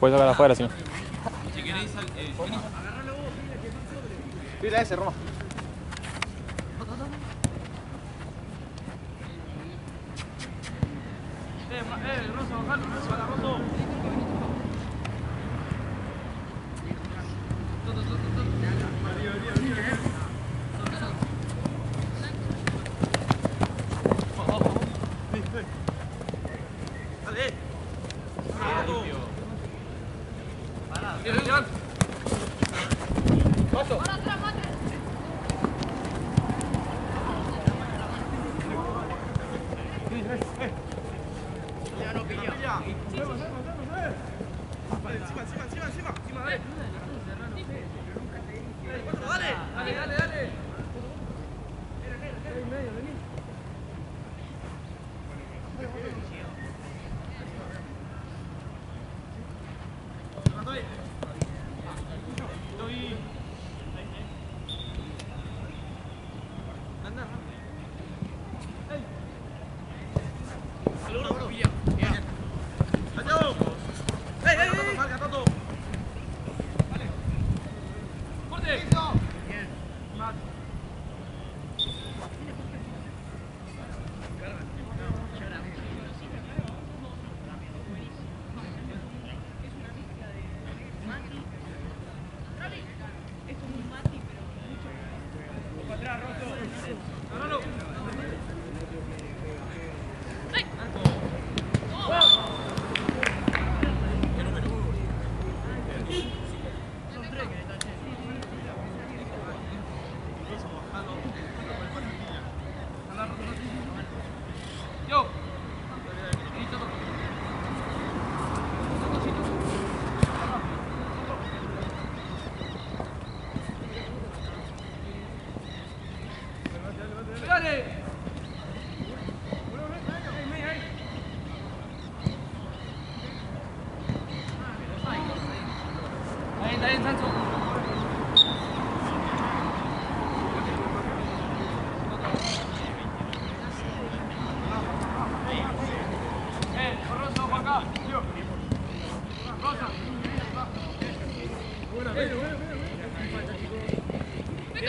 puede sacar afuera, si no. Eh, si queréis, agárralo vos, mira, que más sobre. Mira ese, Roma.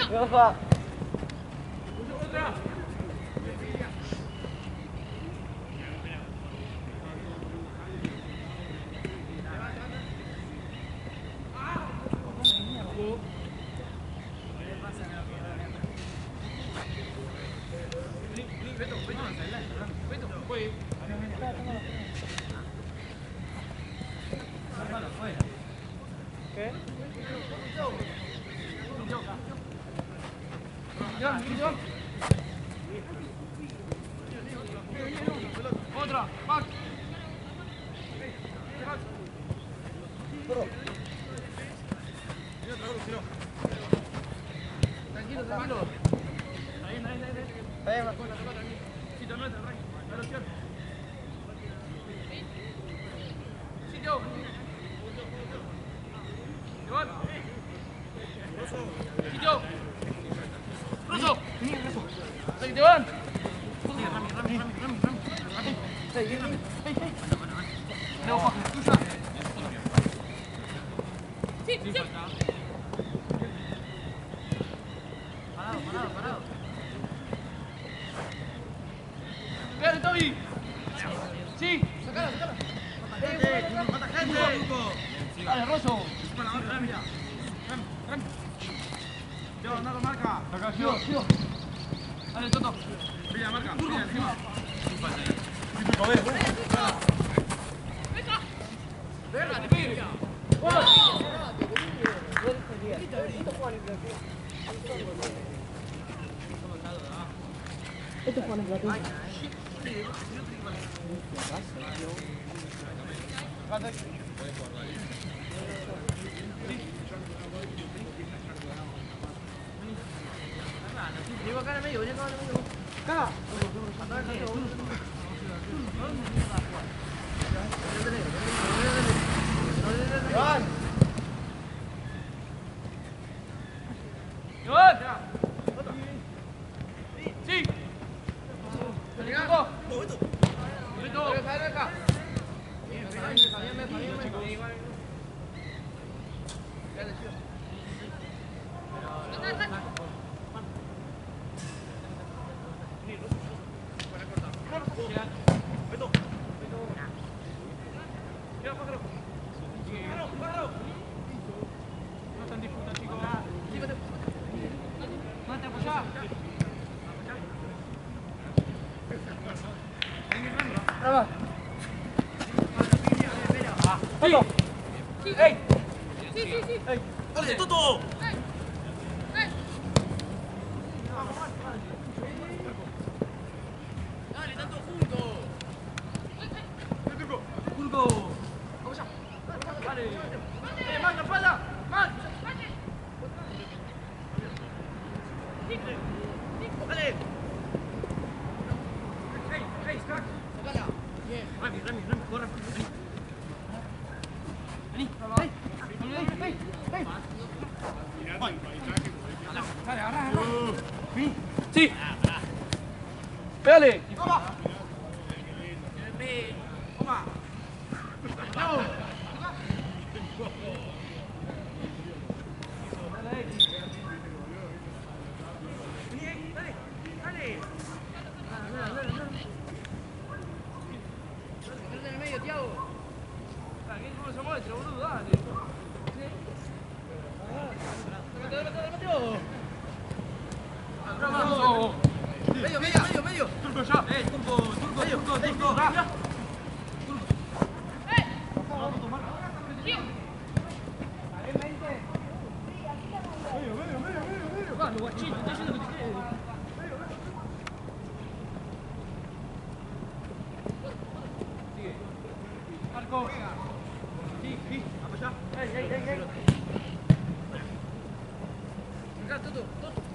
不要发。Dale, Rosso. Bueno, mira. Marca. Acá. Dale, Toto. Marca. Encima. Venga. Eh. Esto fue eh. eh. 干把刚那邮件发给我，我。哎呦，哎，哎，哎，哎，哎，哎，哎，哎。Enggak, tutup, tutup.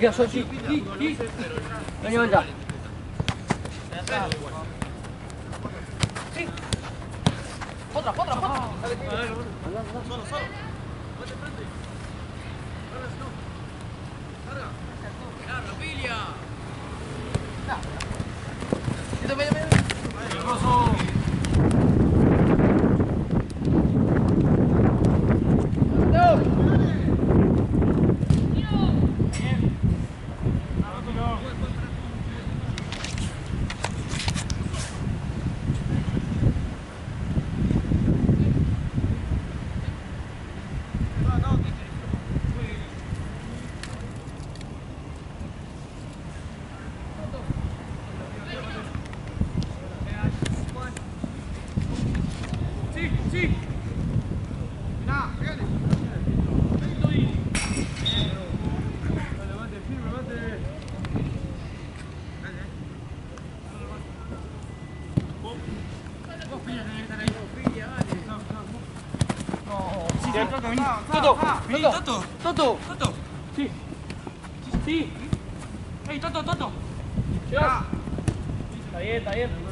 Ya sí, sí, sí. Venga, venga. Sí. Otra, otra, otra. Solo, solo. vení. Toto, vení, Toto. Toto. Toto. Sí. Sí. Ey, Toto, Toto. Está bien, está bien.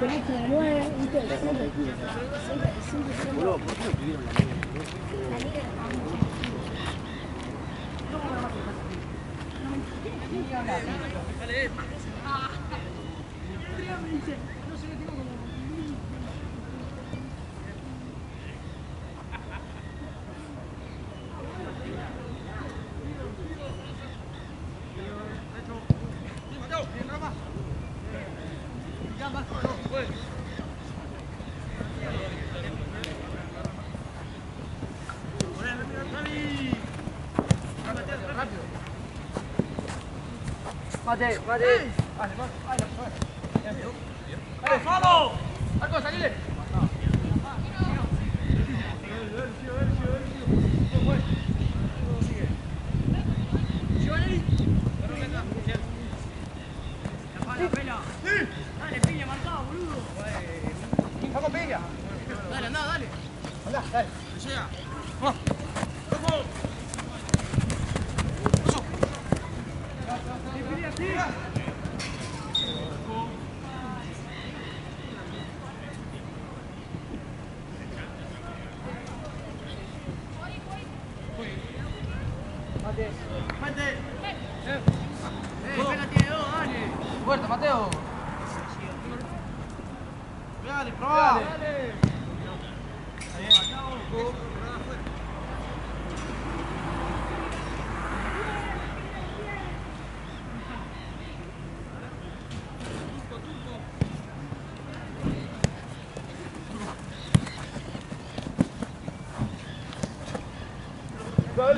Baju. Mate, mate. Vale, vale, vale. Vale, follow. Marco.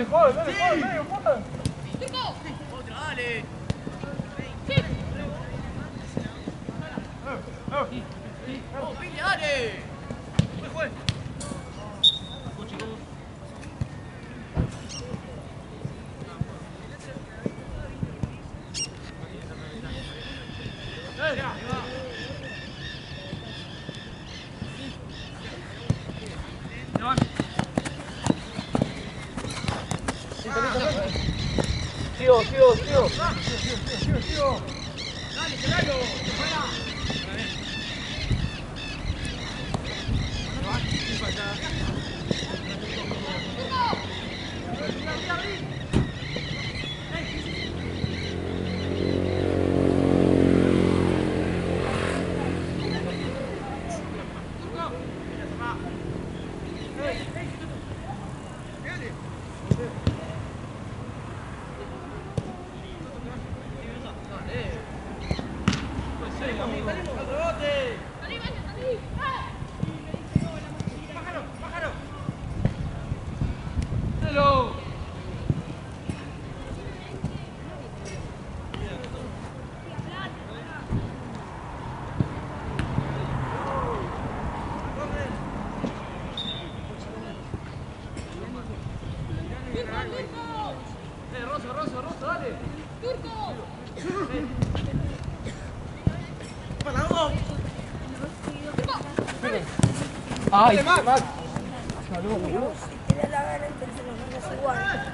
ele foi, ele foi. Rosa, Rosa, dale. Turco. Ay, Max. Saludos. Si tiene la gana, entonces nos vamos igual.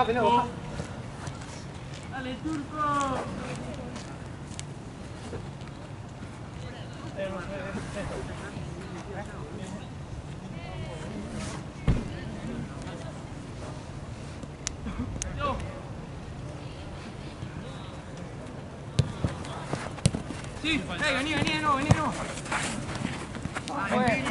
baja que. Dale, turco. Sí, hey, vení, vení, no, vení, no. Ay,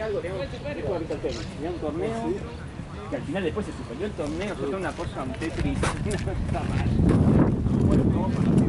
algo, tenía un torneo que al final después se suspendió el torneo, fue una cosa, un Tetris.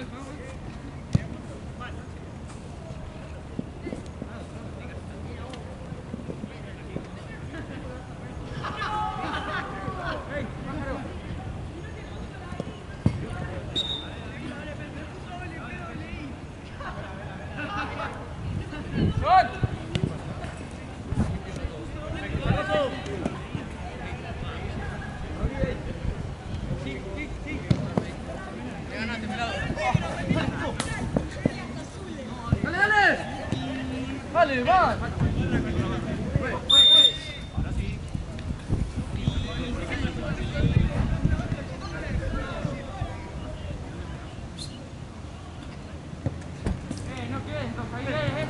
Oh, it's ¡Dale, va! Eh, no quedes, no caí, eh, eh.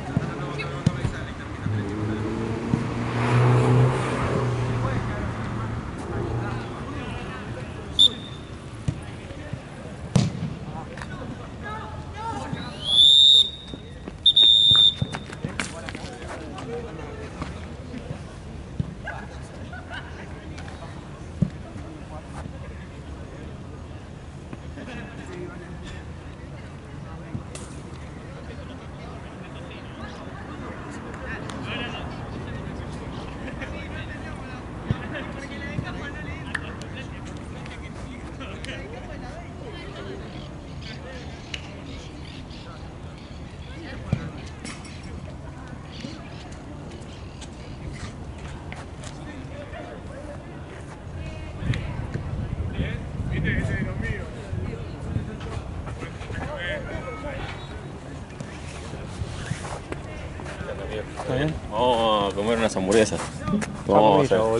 ¿Está bien? Vamos a comer unas hamburguesas.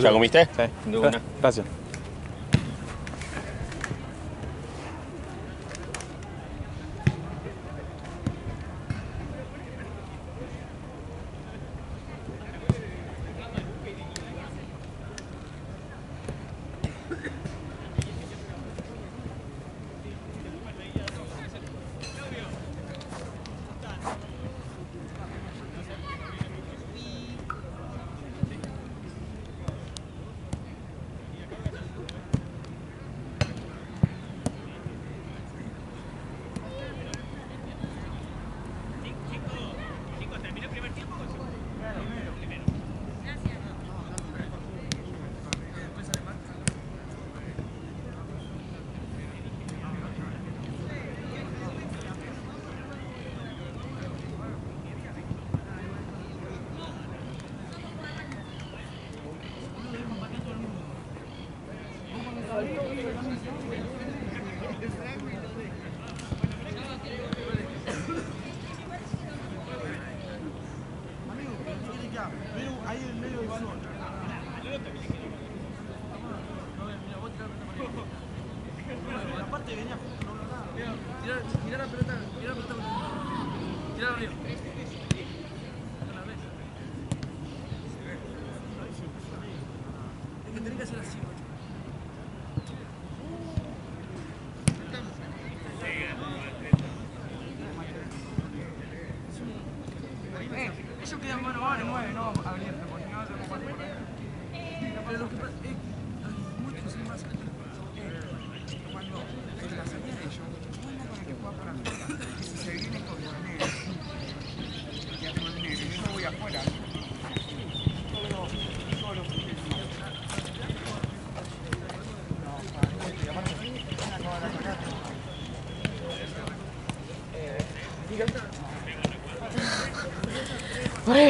¿Ya comiste? Sí. De una. Gracias.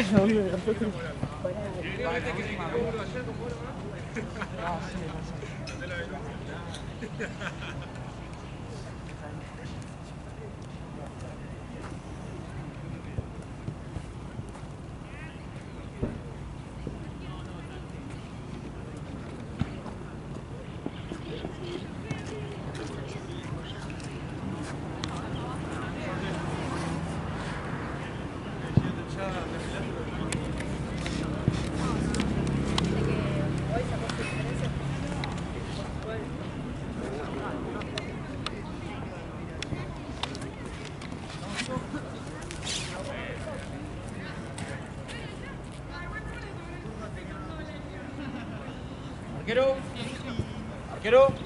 j'ai envie de Arquero.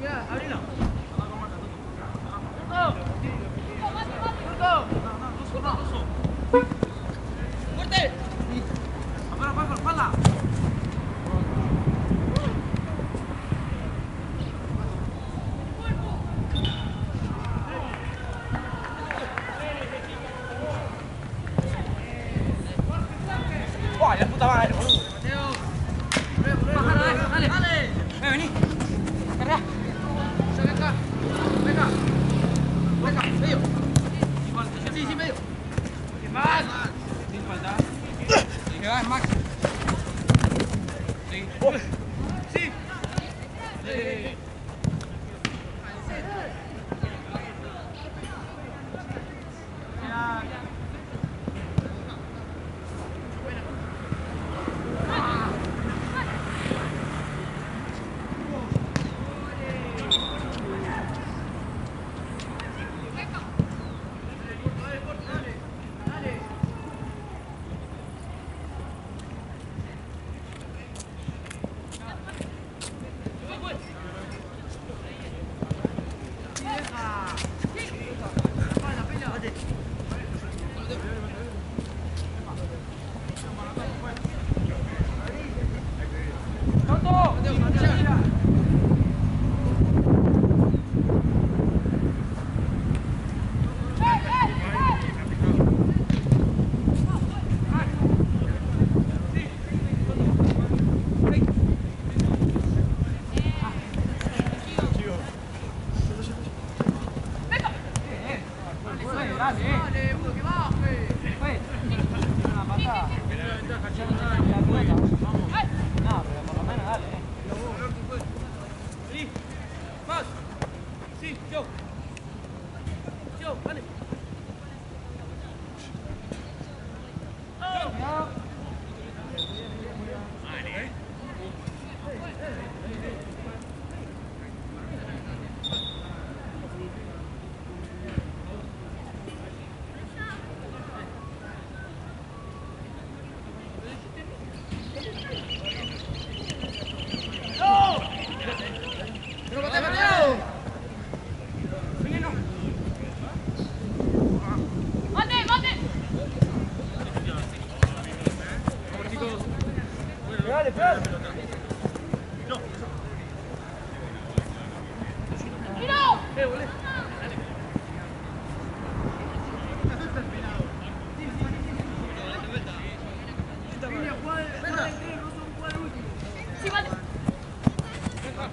yeah, how do you know?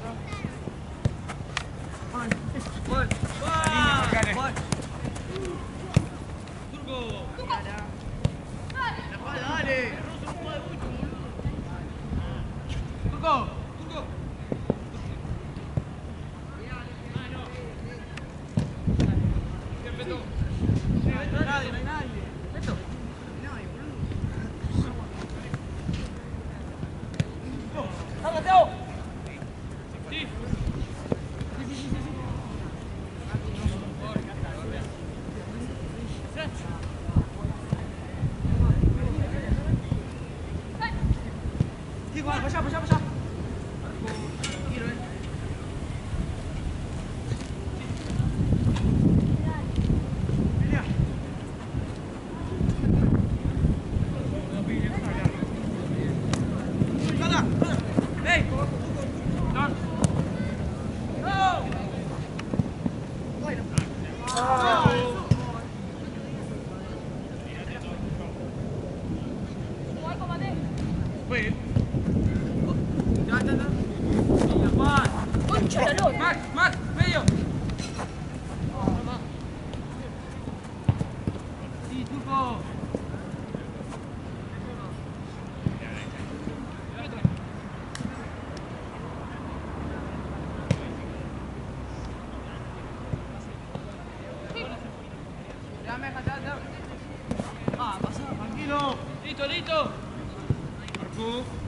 Bro. dame. Ah, pasa, tranquilo. Listo, listo. Marcú.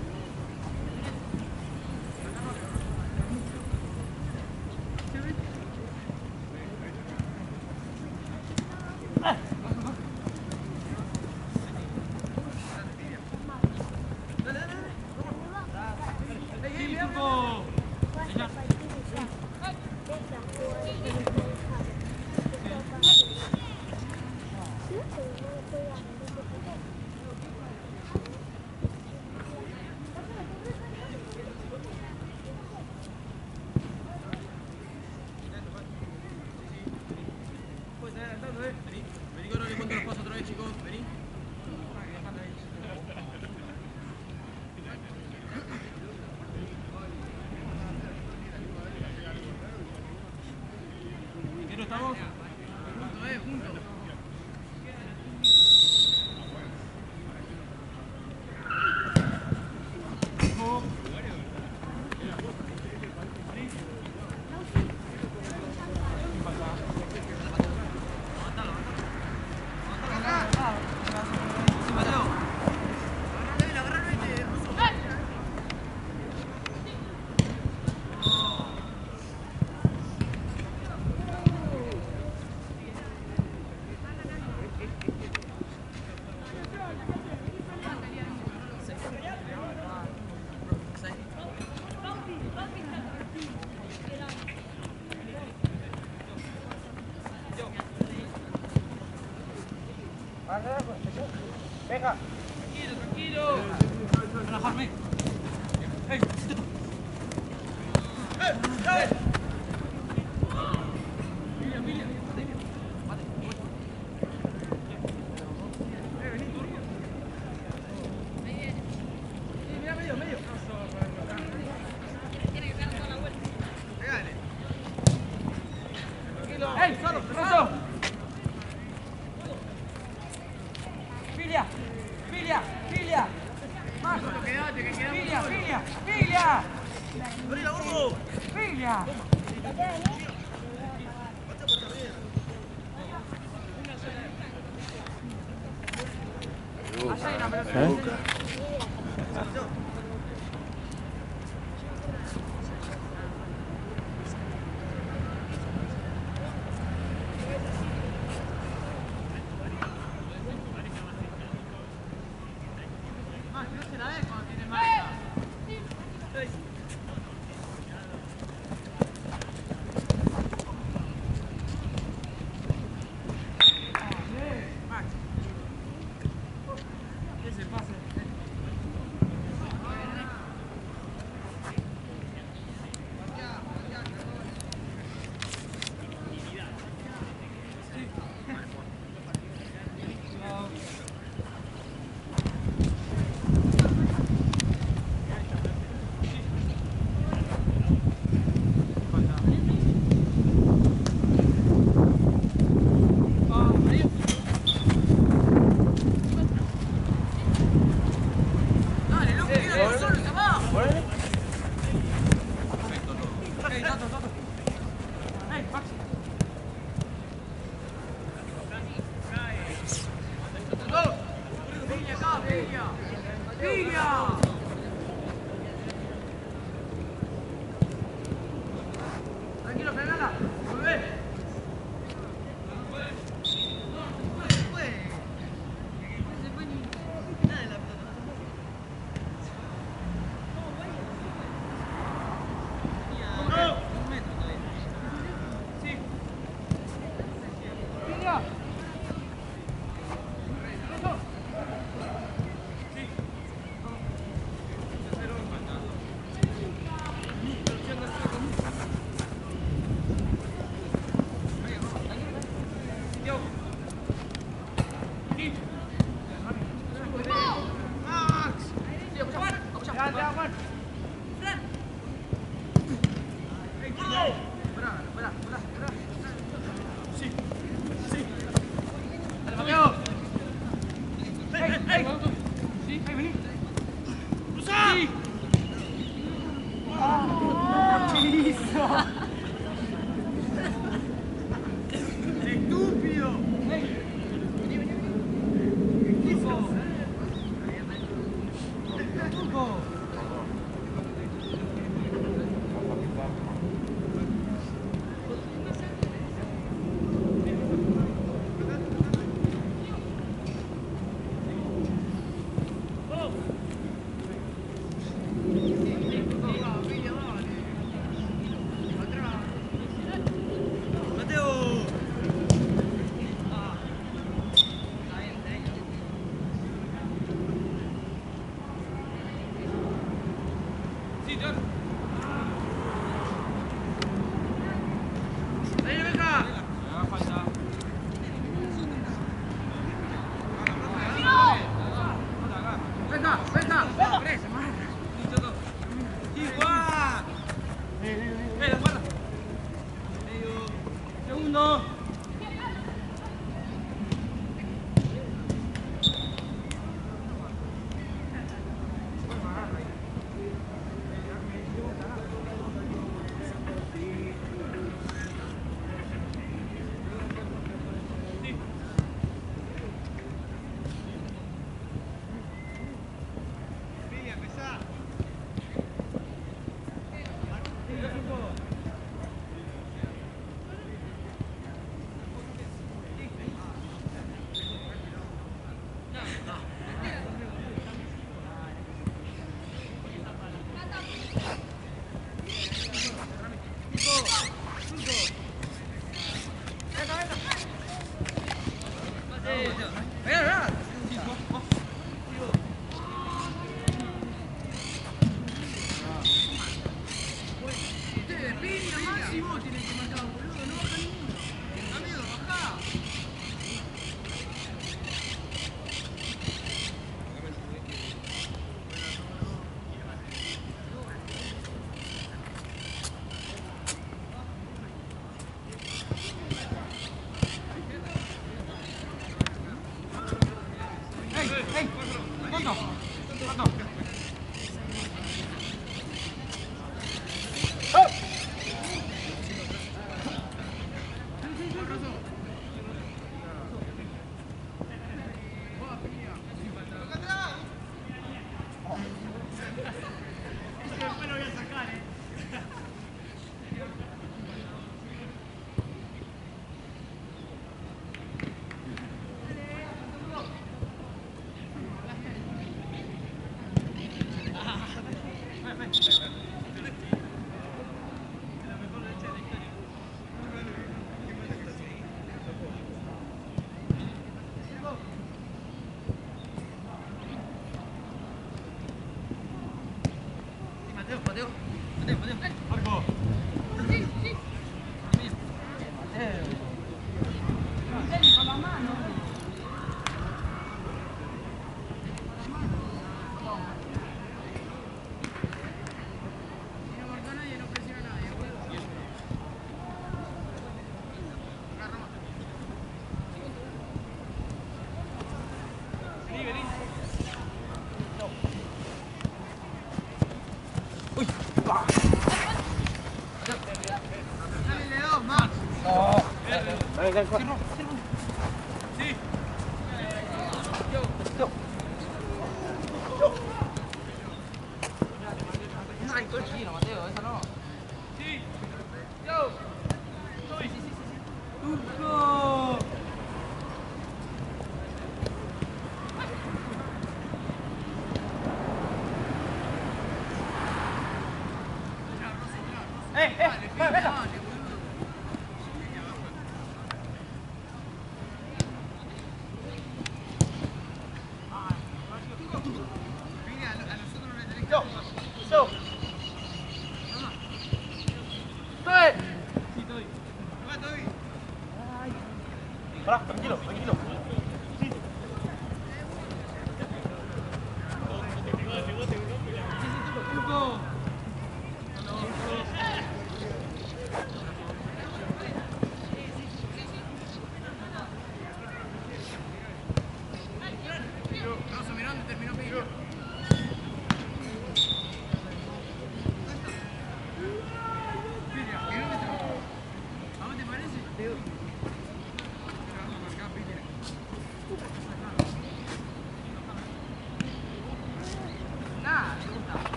Dale, dale, dale. Dai, colcino, Matteo, esa no. Pará,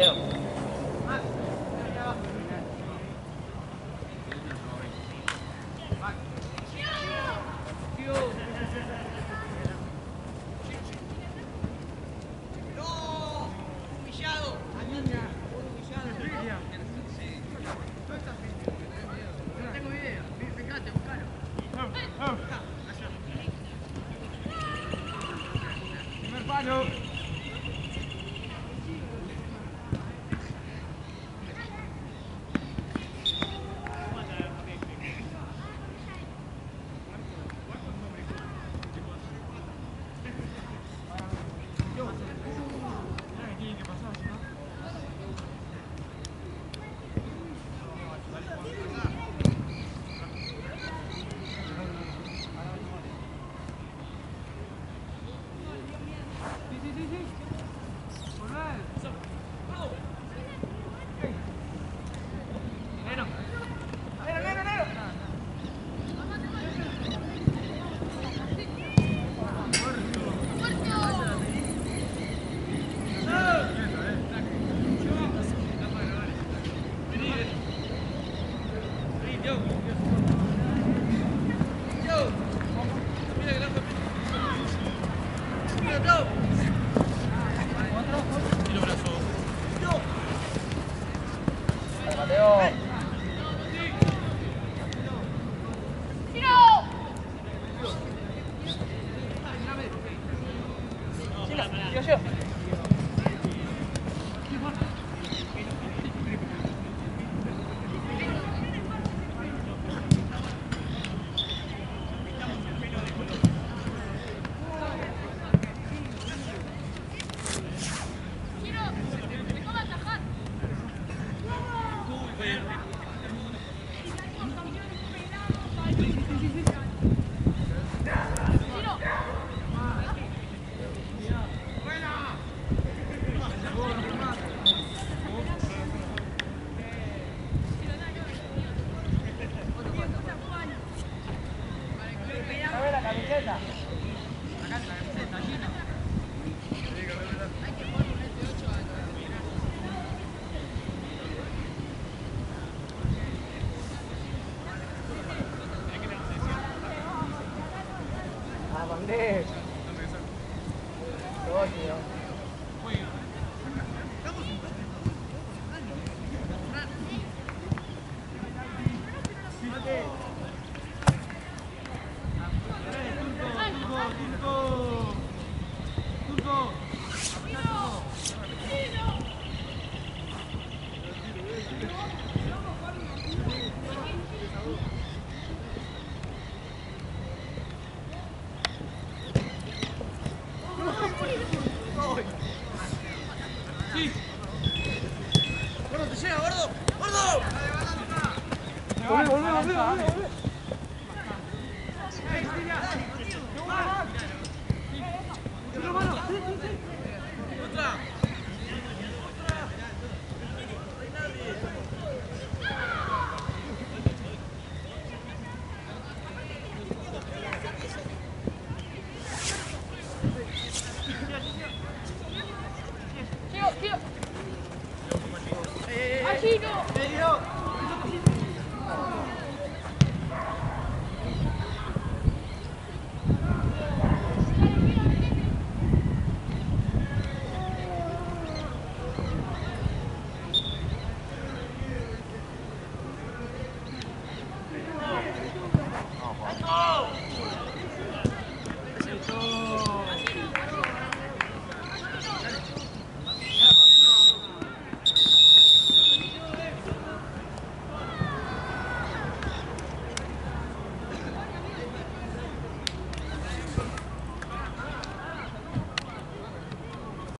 too. Ah,